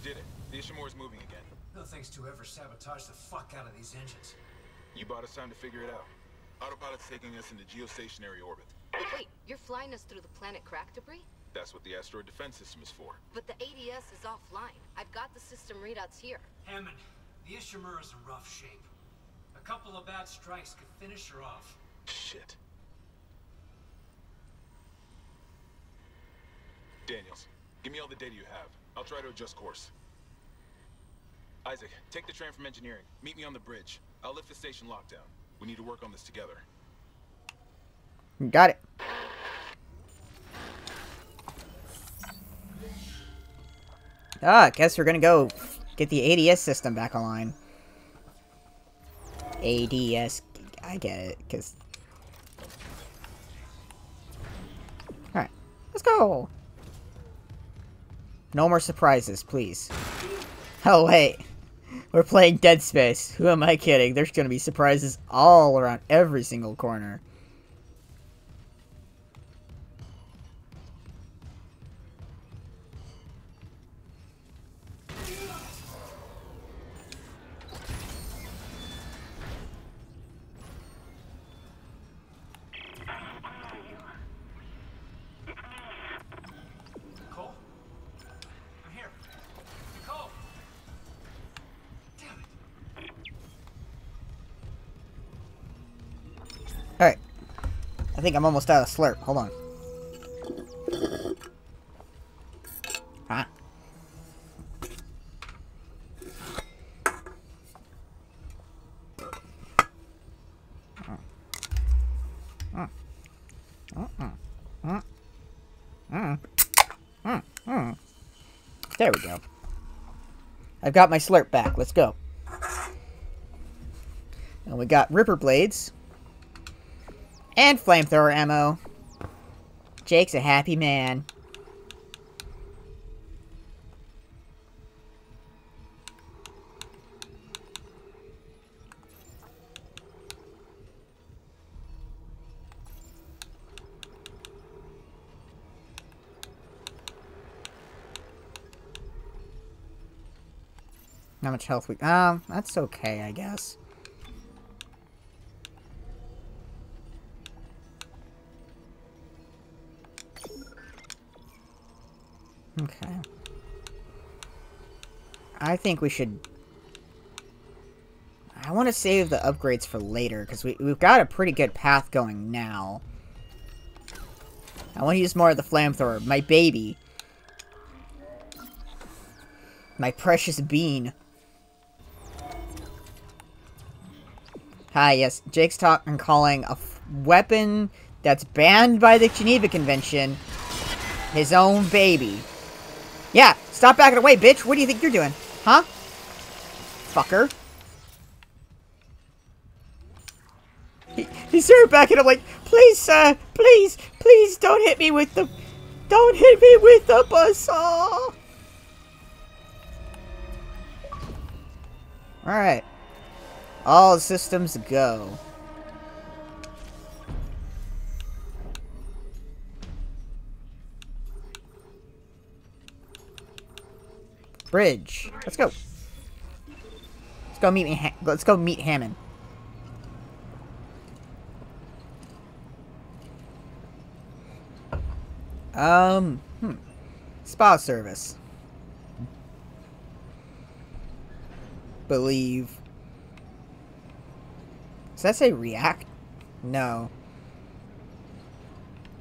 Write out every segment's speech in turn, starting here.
You did it. The Ishimura's moving again. No thanks to ever sabotage the fuck out of these engines. You bought us time to figure it out. Autopilot's taking us into geostationary orbit. Wait, you're flying us through the planet crack debris? That's what the asteroid defense system is for. But the ADS is offline. I've got the system readouts here. Hammond, the Ishimura's in rough shape. A couple of bad strikes could finish her off. Shit. Daniels, give me all the data you have. I'll try to adjust course. Isaac, take the train from engineering. Meet me on the bridge. I'll lift the station lockdown. We need to work on this together. Got it. Ah, guess we're gonna go get the ADS system back online. ADS, I get it, because... Alright, let's go! No more surprises, please. Oh, wait. We're playing Dead Space. Who am I kidding? There's gonna be surprises all around every single corner. Think I'm almost out of slurp. Hold on. There we go. I've got my slurp back. Let's go. And we got Ripper Blades. And flamethrower ammo. Jake's a happy man. How much health we... Um, that's okay, I guess. Okay. I think we should... I want to save the upgrades for later, because we, we've got a pretty good path going now. I want to use more of the flamethrower. My baby. My precious bean. Hi, yes. Jake's talking calling a weapon that's banned by the Geneva Convention his own baby. Yeah, stop backing away, bitch. What do you think you're doing? Huh? Fucker. He, he started backing up like, please, sir, please, please don't hit me with the, don't hit me with the buzzsaw. Alright. All systems go. Bridge. Let's go. Let's go meet me. Let's go meet Hammond. Um. Hmm. Spa service. Believe. Does that say react? No.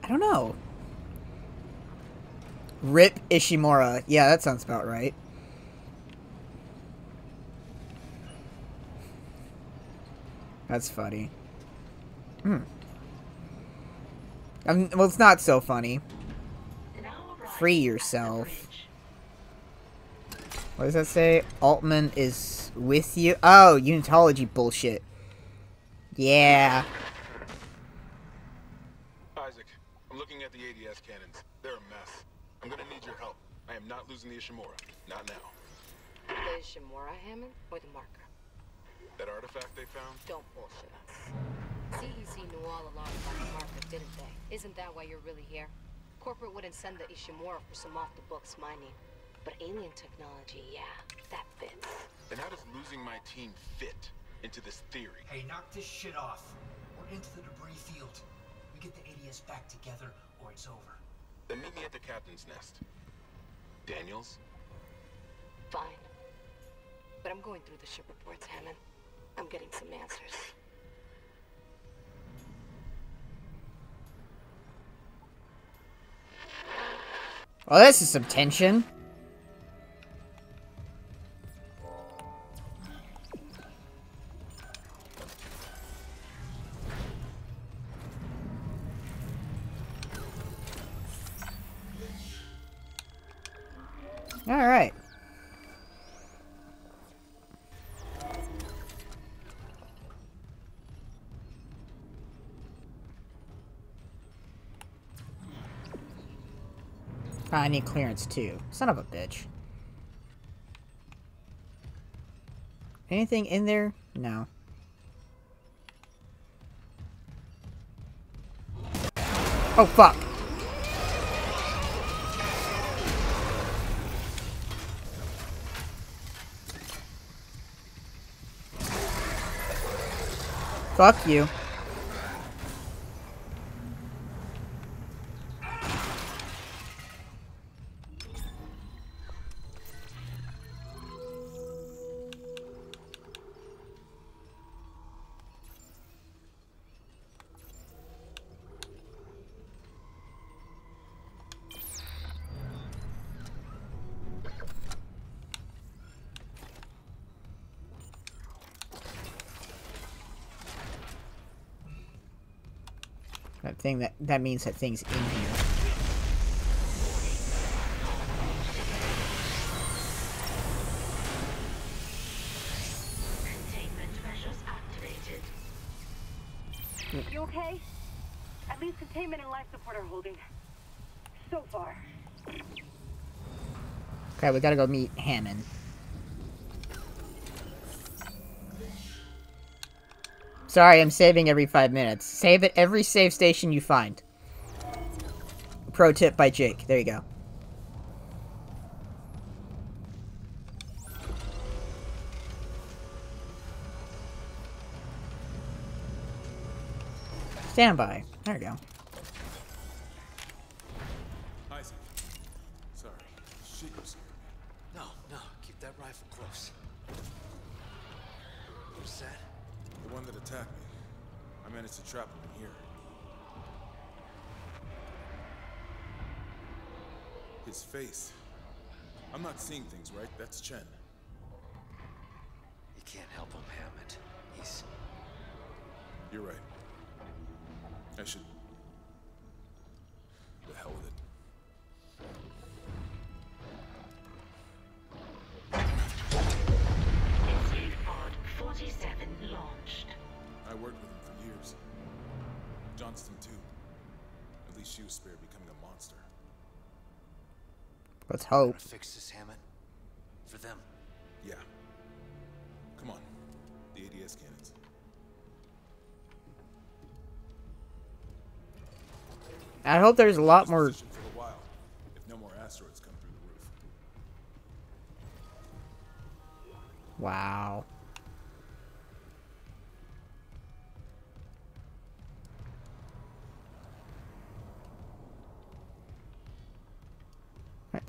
I don't know. Rip Ishimura. Yeah, that sounds about right. That's funny. Hmm. Um, well, it's not so funny. Free yourself. What does that say? Altman is with you? Oh, unitology bullshit. Yeah. Isaac, I'm looking at the ADS cannons. They're a mess. I'm gonna need your help. I am not losing the Ishimura. Not now. The Ishimura Hammond or the marker? That artifact they found? Don't bullshit us. CEC knew all along about the marker, didn't they? Isn't that why you're really here? Corporate wouldn't send the Ishimura for some off-the-books mining. But alien technology, yeah, that fits. Then how does losing my team fit into this theory? Hey, knock this shit off. We're into the debris field. We get the ADS back together, or it's over. Then meet me at the captain's nest. Daniels? Fine. But I'm going through the ship reports, Hammond. I'm getting some answers. Well, this is some tension. All right. Uh, I need clearance too. Son of a bitch. Anything in there? No. Oh, fuck. Fuck you. Thing that that means that thing's in here. Containment measures activated. You okay? At least containment and life support are holding. So far. Okay, we gotta go meet Hammond. Sorry, I'm saving every five minutes. Save at every save station you find. Pro tip by Jake. There you go. Standby. There we go. The one that attacked me. I managed to trap him in here. His face. I'm not seeing things, right? That's Chen. You can't help him, Hammond. He's. You're right. I should. Let's hope. Gonna fix this, Hammond? For them. Yeah. Come on. The ADS cannons. I hope there's a lot more. Position for a while, if no more asteroids come through the roof. Wow.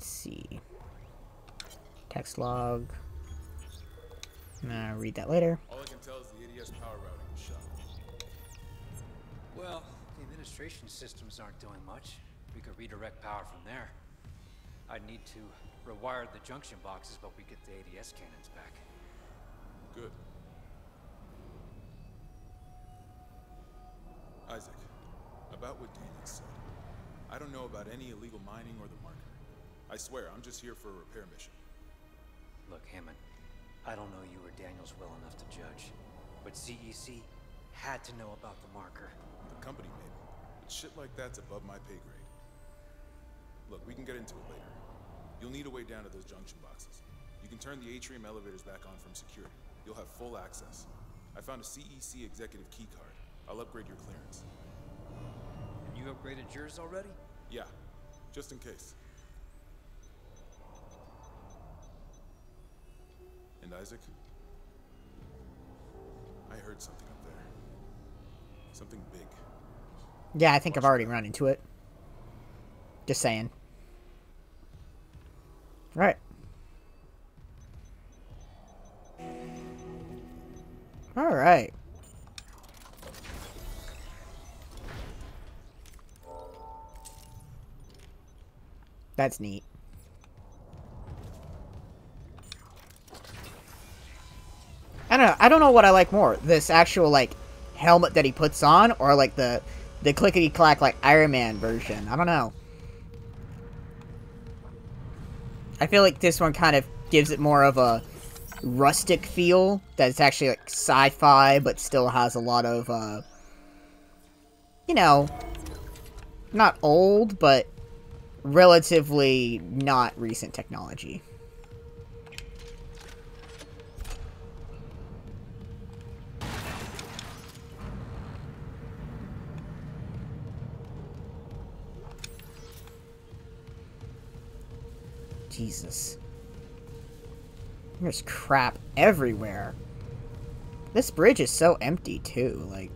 Let's see. Text log. Nah, read that later. All I can tell is the ADS power routing was shot. Well, the administration systems aren't doing much. We could redirect power from there. I'd need to rewire the junction boxes, but we get the ADS cannons back. Good. Isaac, about what Daniel said. I don't know about any illegal mining or the marker. I swear, I'm just here for a repair mission. Look, Hammond, I don't know you or Daniels well enough to judge, but CEC had to know about the marker. The company maybe, but shit like that's above my pay grade. Look, we can get into it later. You'll need a way down to those junction boxes. You can turn the atrium elevators back on from security. You'll have full access. I found a CEC executive key card. I'll upgrade your clearance. And you upgraded yours already? Yeah, just in case. Mind, Isaac? I heard something up there. Something big. Yeah, I think I've already run into it. Just saying. Right. Alright. That's neat. I don't know. What I like more. This actual like helmet that he puts on or like the the clickety clack like Iron Man version. I don't know. I feel like this one kind of gives it more of a rustic feel That it's actually like sci-fi but still has a lot of uh you know not old but relatively not recent technology. Jesus. There's crap everywhere. This bridge is so empty, too. Like...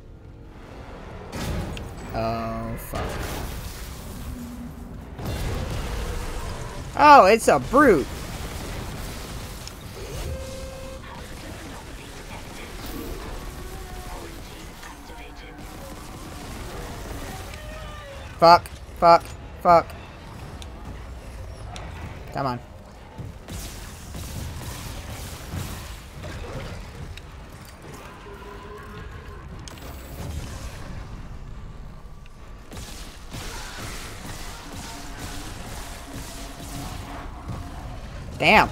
Oh, fuck. Oh, it's a brute! Fuck, fuck, fuck. Come on. Damn.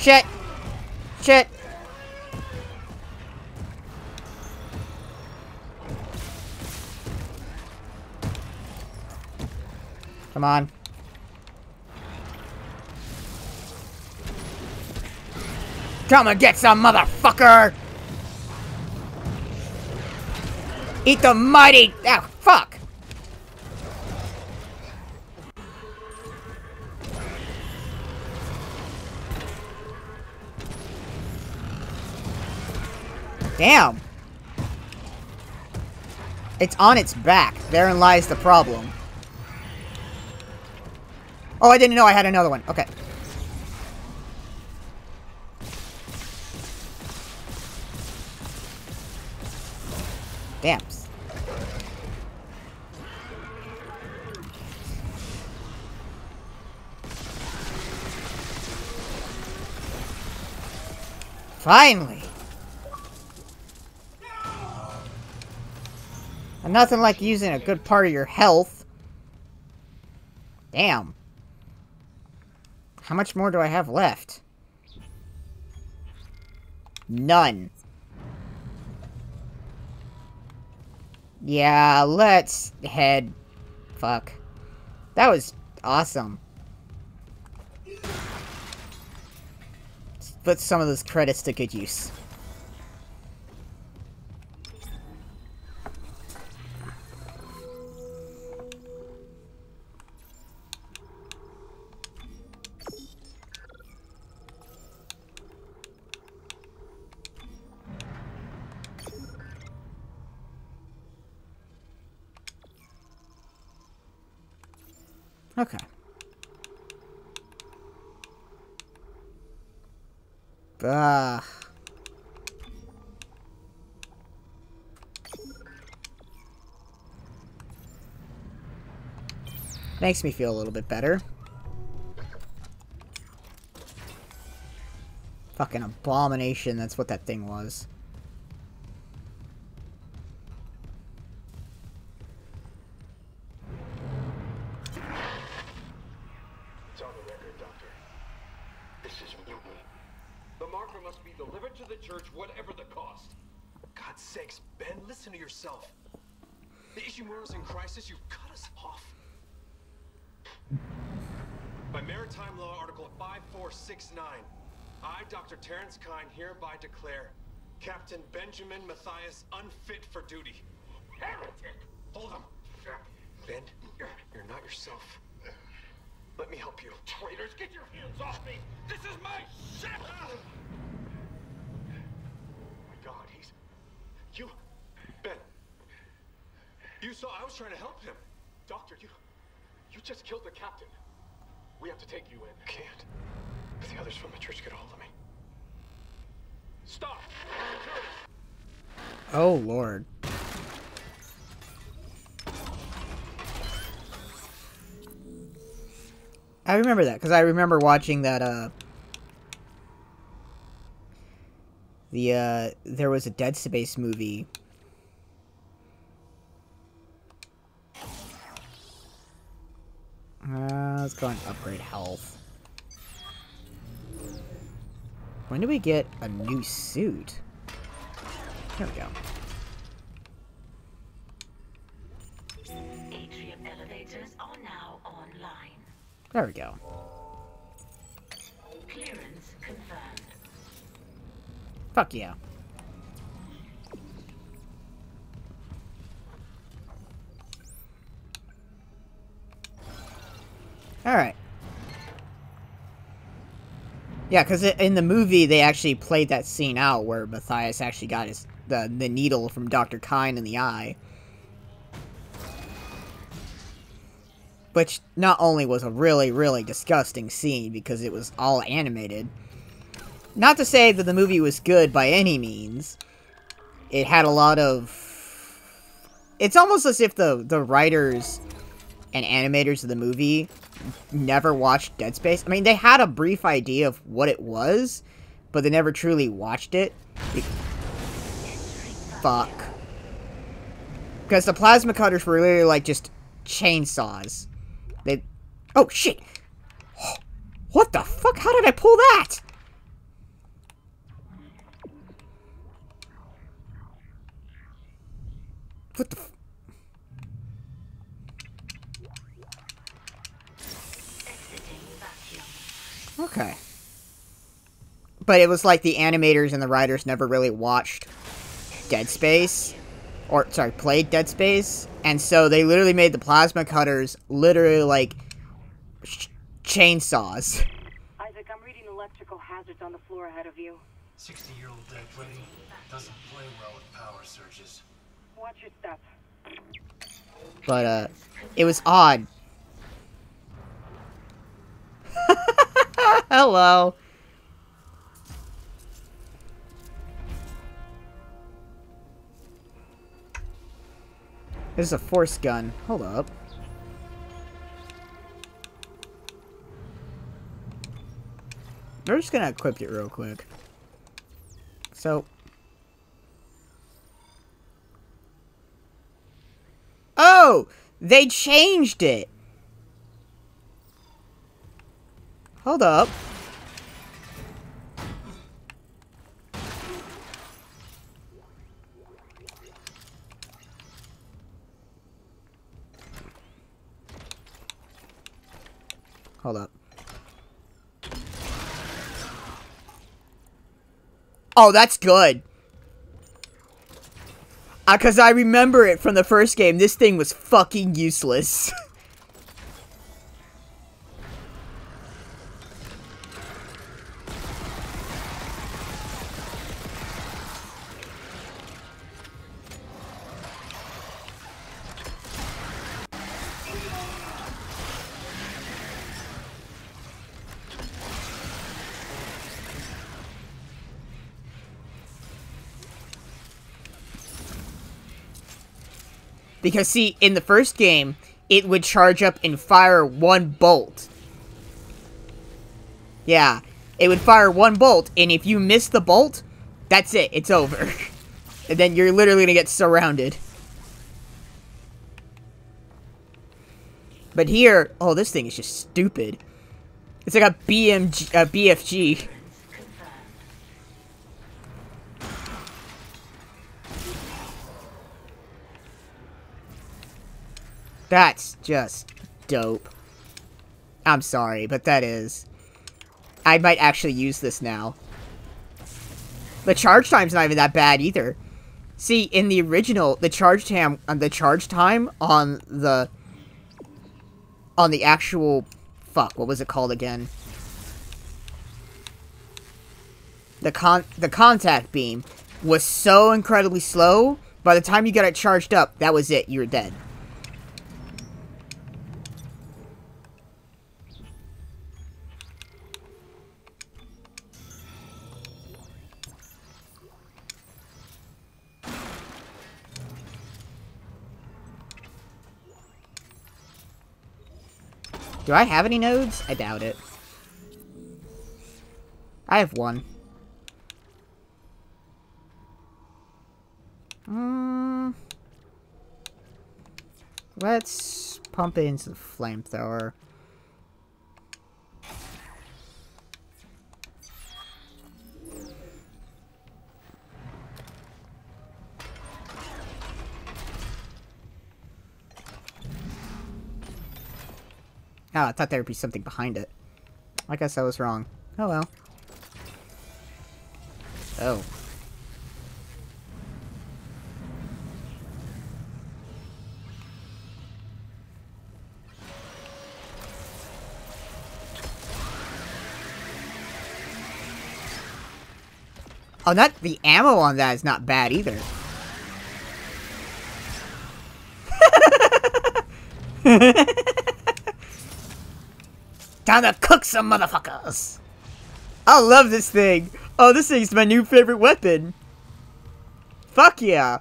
Shit. Shit. Come on. Come and get some, motherfucker! Eat the mighty... Ah, fuck! Damn! It's on its back. Therein lies the problem. Oh, I didn't know I had another one. Okay. Damn. Finally. And nothing like using a good part of your health. Damn. How much more do I have left? None. Yeah, let's head. Fuck. That was awesome. Let's put some of those credits to good use. Okay. Ah. Makes me feel a little bit better. Fucking abomination, that's what that thing was. It's on the record, Doctor. This is mutiny. The marker must be delivered to the church, whatever the cost. God's sakes, Ben, listen to yourself. The Ishimura's in crisis, you've cut us off. By Maritime Law Article 5469, I, Dr. Terrence Kyne, hereby declare Captain Benjamin Mathius unfit for duty. Heretic! Hold him! Ben, you're, you're not yourself. hands off me! This is my ship! Oh my god, he's. You. Ben. You saw I was trying to help him. Doctor, you. You just killed the captain. We have to take you in. I can't. If the others from the church get a hold of me. Stop! Security! Oh, Lord. I remember that, because I remember watching that, uh... The, uh... There was a Dead Space movie. Let's go and upgrade health. When do we get a new suit? There we go. Atrium elevators are now online. There we go. Clearance confirmed. Fuck yeah. Alright. Yeah, because in the movie, they actually played that scene out where Mathius actually got his the, the needle from Dr. Kyne in the eye. Which not only was a really, really disgusting scene because it was all animated. Not to say that the movie was good by any means. It had a lot of... It's almost as if the, the writers and animators of the movie never watched Dead Space. I mean, they had a brief idea of what it was, but they never truly watched it. Fuck. Because the plasma cutters were literally like just chainsaws. They. Oh shit! What the fuck? How did I pull that? What the? Okay. But it was like the animators and the writers never really watched Dead Space. Or, sorry, played Dead Space. And so they literally made the plasma cutters literally like sh- chainsaws. Isaac, I'm reading electrical hazards on the floor ahead of you. 60 year old dead lady doesn't play well with power surges. Watch your step. But, uh, it was odd. Hello. This is a force gun. Hold up. We're just gonna equip it real quick. So. Oh! They changed it! Hold up. Hold up. Oh, that's good. Uh, cause I remember it from the first game. This thing was fucking useless. Because, see, in the first game, it would charge up and fire one bolt. Yeah, it would fire one bolt, and if you miss the bolt, that's it, it's over. and then you're literally gonna get surrounded. But here, oh, this thing is just stupid. It's like a BMG, a BFG. That's just dope. I'm sorry, but that is. I might actually use this now. The charge time's not even that bad either. See, in the original, the charge time, uh, the charge time on the, on the actual, fuck, what was it called again? the con the contact beam was so incredibly slow. By the time you got it charged up, that was it. You were dead. Do I have any nodes? I doubt it. I have one. Hmm. Let's pump it into the flamethrower. Oh, I thought there would be something behind it. I guess I was wrong. Oh well. Oh. Oh, not the ammo on that is not bad either. Time to cook some motherfuckers! I love this thing! Oh, this thing's my new favorite weapon! Fuck yeah!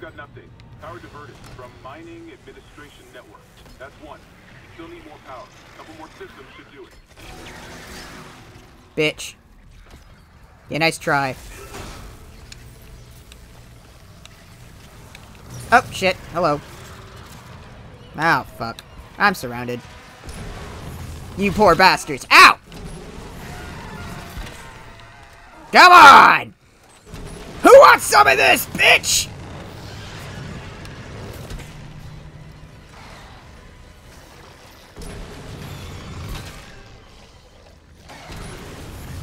Got. Power diverted from mining administration network. That's one. You still need more power. A couple more systems should do it. Bitch. Yeah, nice try. Oh, shit. Hello. Oh, fuck. I'm surrounded. You poor bastards. Ow! Come on! Who wants some of this, bitch?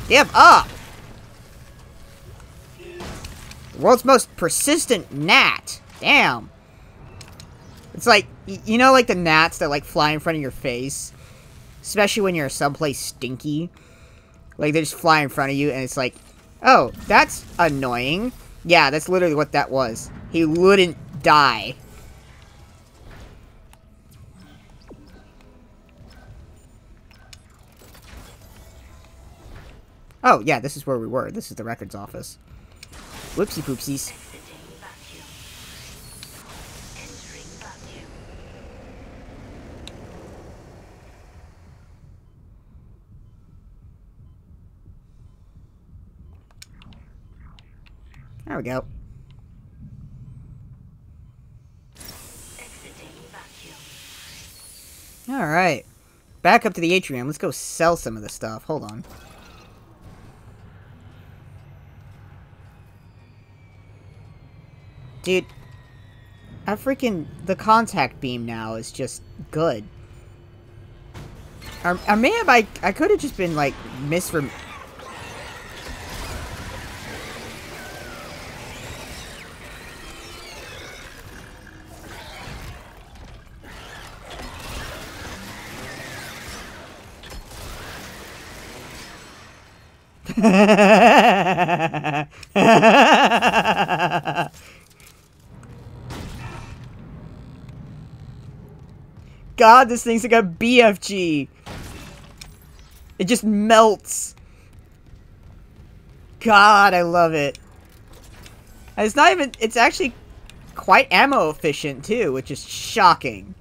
Give up! World's most persistent gnat. Damn. It's like, you know like the gnats that like fly in front of your face? Especially when you're someplace stinky. Like they just fly in front of you and it's like, oh, that's annoying. Yeah, that's literally what that was. He wouldn't die. Oh, yeah, this is where we were. This is the records office. Whoopsie poopsies. There we go. Alright. Back up to the atrium. Let's go sell some of this stuff. Hold on. Dude, I freaking... The contact beam now is just good. Or, or may have I... I could have just been, like, misrem... God, this thing's like a BFG. It just melts. God, I love it. It's not even, it's actually quite ammo efficient too, which is shocking.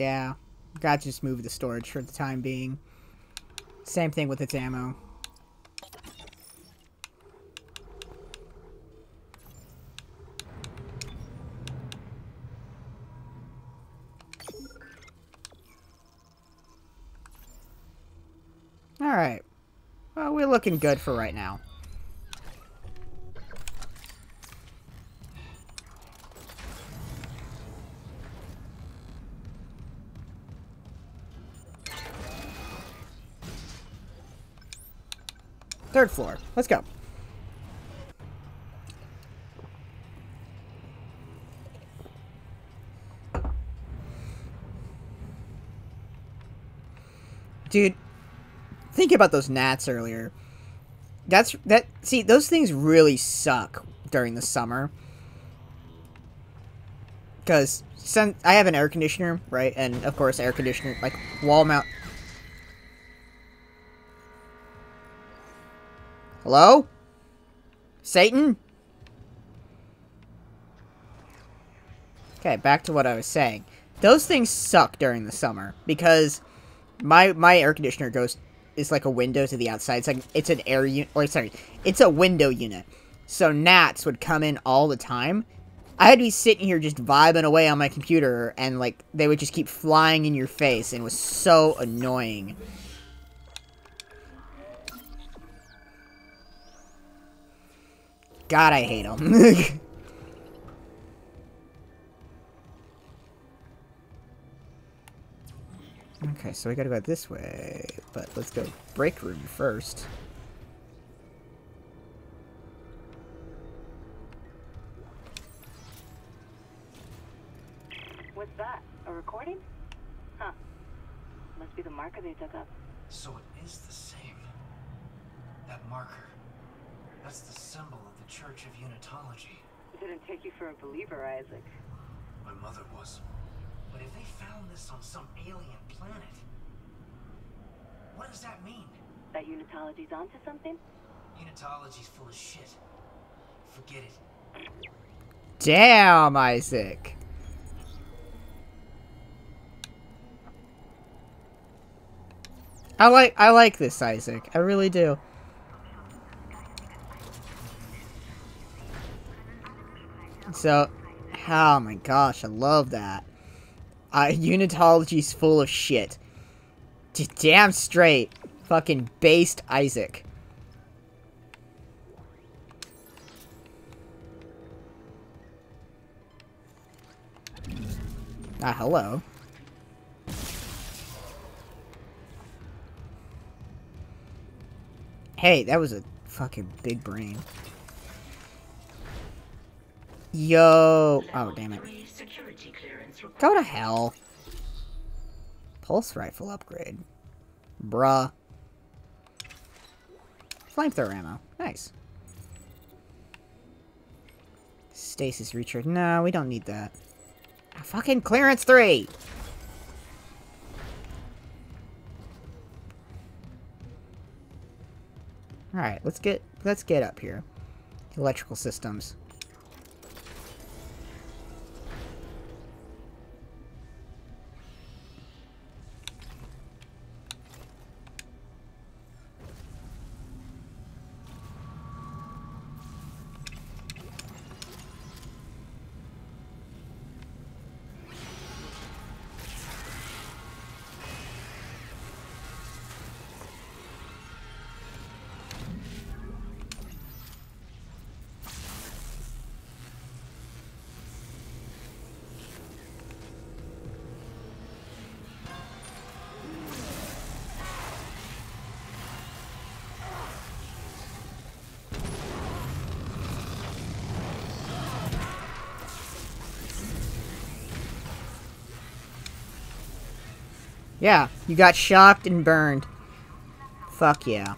Yeah. Got to just move the storage for the time being. Same thing with its ammo. Alright. Well, we're looking good for right now. Third floor. Let's go. Dude, think about those gnats earlier. That's that see, those things really suck during the summer. Cuz since I have an air conditioner, right? And of course air conditioner like wall mount Hello? Satan? Okay, back to what I was saying. Those things suck during the summer because my my air conditioner goes is like a window to the outside. It's like it's an air unit or sorry, it's a window unit. So gnats would come in all the time. I had to be sitting here just vibing away on my computer and like they would just keep flying in your face and it was so annoying. God, I hate them. okay, so we gotta go this way, but let's go break room first. What's that? A recording? Huh. Must be the marker they dug up. So it is the same. That marker. That's the symbol of the Church of Unitology. Didn't take you for a believer, Isaac. My mother was. But if they found this on some alien planet, what does that mean? That Unitology's onto something? Unitology's full of shit. Forget it. Damn, Isaac. I like I like this Isaac. I really do. So, oh my gosh, I love that. Uh, Unitology's full of shit. Damn straight. Fucking based Isaac. Ah, hello. Hey, that was a fucking big brain. Yo. Oh, damn it. Go to hell. Pulse rifle upgrade. Bruh. Flamethrower ammo. Nice. Stasis recharge. No, we don't need that. Ah, fucking clearance 3! Alright, let's get let's get up here. Electrical systems. Yeah, you got shocked and burned. Fuck yeah.